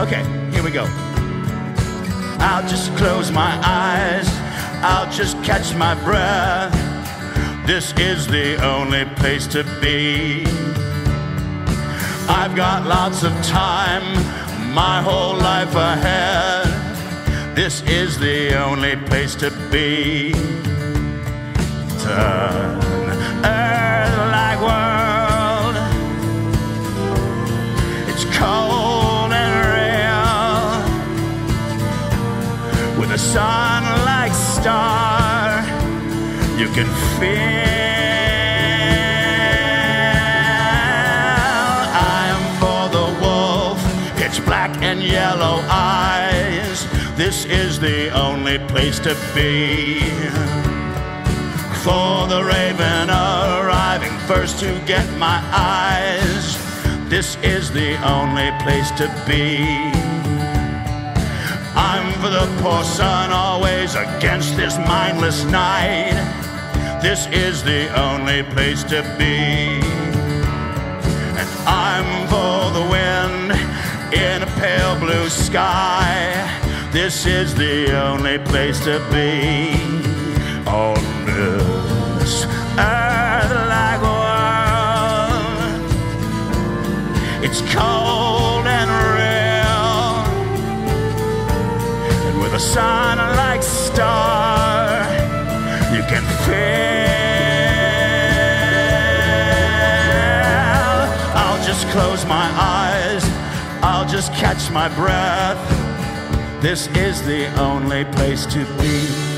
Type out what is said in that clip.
Okay, here we go. I'll just close my eyes. I'll just catch my breath. This is the only place to be. I've got lots of time, my whole life ahead. This is the only place to be. Turn With a sun like star, you can feel. I am for the wolf, its black and yellow eyes. This is the only place to be. For the raven arriving first to get my eyes. This is the only place to be. For the poor son always against this mindless night. This is the only place to be. And I'm for the wind in a pale blue sky. This is the only place to be on this earth like world. It's cold and real, a sun like star, you can feel. I'll just close my eyes. I'll just catch my breath. This is the only place to be.